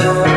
Oh.